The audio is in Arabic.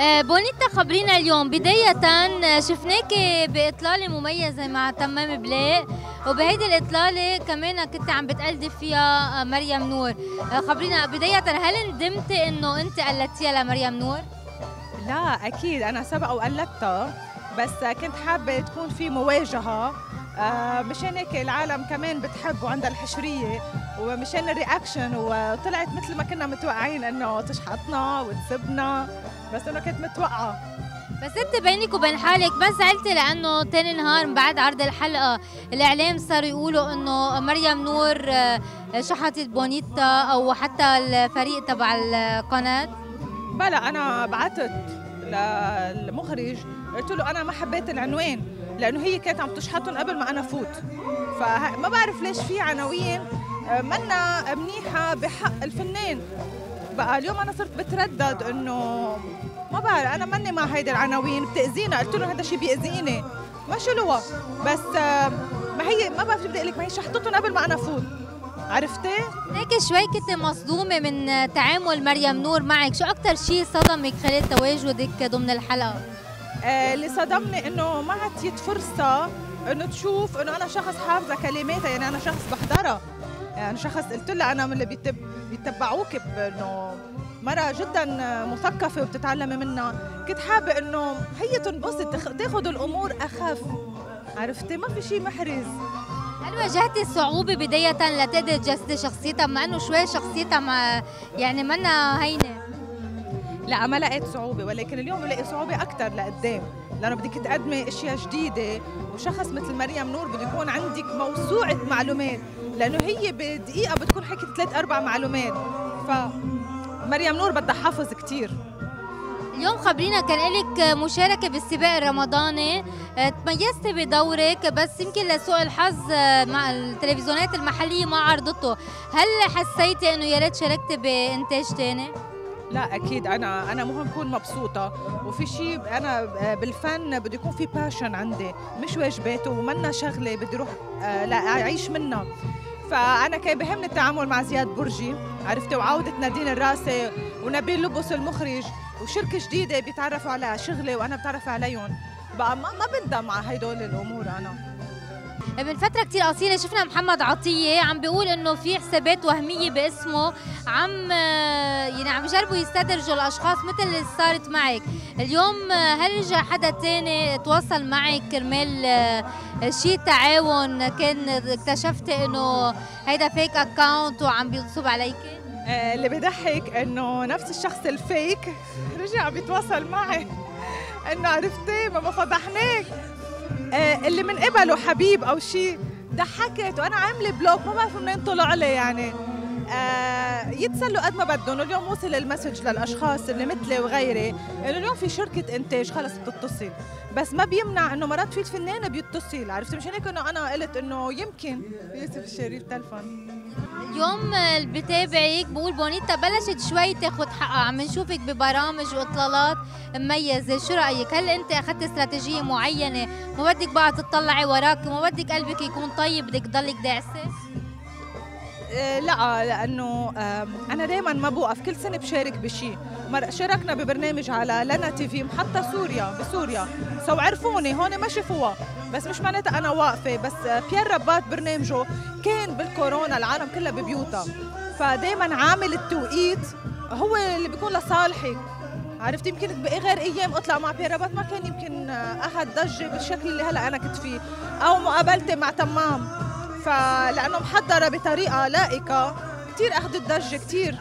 آه، بونيتا خبرينا اليوم. بداية آه، شفناك بإطلالة مميزة مع تمام بلاق وبهيدي الإطلالة كمان كنت عم بتقلدي فيها آه، مريم نور. خبرينا بداية هل ندمتي إنه أنت قلدتيها لمريم نور؟ لا أكيد. أنا سبق وقلدتها بس كنت حابة تكون في مواجهة. مشان هيك العالم كمان بتحب وعندها الحشرية. ومشان ال reaction وطلعت مثل ما كنا متوقعين إنه تشحطنا وتسبنا بس إنه كنت متوقعة. بس أنت بينك وبين حالك بس زعلتي لأنه تاني نهار من بعد عرض الحلقة الإعلام صاروا يقولوا إنه مريم نور آه، شحطت بونيتا أو حتى الفريق تبع القناة؟ بلا أنا بعثت للمخرج قلت له أنا ما حبيت العنوان لأنه هي كانت عم تشحطهم قبل ما أنا فوت. فما بعرف ليش في عناوين منا منيحة بحق الفنان. بقى اليوم أنا صرت بتردد إنه ما بعرف أنا ماني مع هيدي العناوين بتاذينا قلت له هذا الشيء بيأذيني. ما شلوها بس ما هي ما بعرف بدي أقول لك ما هي شحطتهم قبل ما أنا أفوت. عرفتي؟ هيك شوي كنت مصدومة من تعامل مريم نور معك، شو أكثر شيء صدمك خلال تواجدك ضمن الحلقة؟ آه اللي صدمني إنه ما عطيت فرصة إنه تشوف إنه أنا شخص حافظة كلماتها يعني أنا شخص بحضرها. يعني شخص قلت لها أنا من اللي بيتب بيتبعوك بإنه مرة جدا مثقفة وبتتعلمي منها. كنت حابة إنه هي تنبسط تاخذ الأمور أخف. عرفتي؟ ما في شيء محرز. هل واجهتي صعوبة بداية لتقدر تجسدي شخصيتها مع إنه شوي شخصيتها يعني منا هينة؟ لا ما لقيت صعوبة ولكن اليوم بلاقي صعوبة أكثر لقدام لأنه بدك تقدمي أشياء جديدة وشخص مثل مريم نور بده يكون عندك موسوعة معلومات لأنه هي بدقيقة بتكون حكت ثلاث أربع معلومات. ف مريم نور بدها حافظ كثير اليوم خبرينا كان لك مشاركة بالسباق الرمضاني آه، تميزتي بدورك بس يمكن لسوء الحظ آه، مع التلفزيونات المحلية ما عرضته. هل حسيتي إنه يا ريت شاركتي بإنتاج ثاني؟ لا أكيد. أنا أنا مهم أكون مبسوطة. وفي شيء أنا آه، بالفن بده يكون في باشن عندي. مش واجبات ومنا شغلة بدي أروح لا أعيش منها. فأنا كان بهمني التعامل مع زياد برجي عرفتي وعودة نادين الراسي ونبيل لبس المخرج وشركة جديدة بيتعرفوا على شغلي وأنا بتعرف عليهم. بقى ما بندم مع هدول الأمور أنا. من فترة كتير قصيرة شفنا محمد عطية عم بيقول إنه في حسابات وهمية باسمه عم يعني عم يجربوا يستدرجوا الأشخاص مثل اللي صارت معك، اليوم هل رجع حدا تاني تواصل معك؟ كرمال شي تعاون كان اكتشفتي إنه هيدا fake account وعم بينصب عليك؟ آه، اللي بضحك إنه نفس الشخص ال fake رجع بيتواصل معي. إنه عرفتي؟ ما فضحناك اللي من قبله حبيب أو شيء ضحكت وأنا عاملة block ما بعرف منين طلع لي يعني. آه يتسلوا قد ما بدهم. اليوم وصل ال message للأشخاص اللي مثلي وغيري إنه اليوم في شركة إنتاج خلص بتتصل. بس ما بيمنع إنه مرات في الفنانة بيتصل. عرفت مشان هيك إنه أنا قلت إنه يمكن. يوسف الشريف تلفون. اليوم اللي بتابعك بقول بونيتا بلشت شوي تاخذ حقها. عم نشوفك ببرامج واطلالات مميزة. شو رأيك؟ هل أنت أخذت استراتيجية معينة؟ ما بدك بقى تطلعي وراك ما بدك قلبك يكون طيب بدك تضلك داعسة؟ آه، لا لأنه أنا دائما ما بوقف. كل سنة بشارك بشيء شاركنا ببرنامج على لنا تي في محطة سوريا بسوريا. سو عرفوني هون ما شافوها بس مش معناتها أنا واقفة بس بيير ربات برنامجه كان بالكورونا العالم كلها ببيوتها. فدائما عامل التوقيت هو اللي بيكون لصالحي. عرفت؟ يمكن بغير أيام أطلع مع بيير ربات ما كان يمكن اخذ ضجة بالشكل اللي هلأ أنا كنت فيه أو مقابلتي مع تمام. فلأنه محضرة بطريقة لائقة كثير أخذت ضجة كثير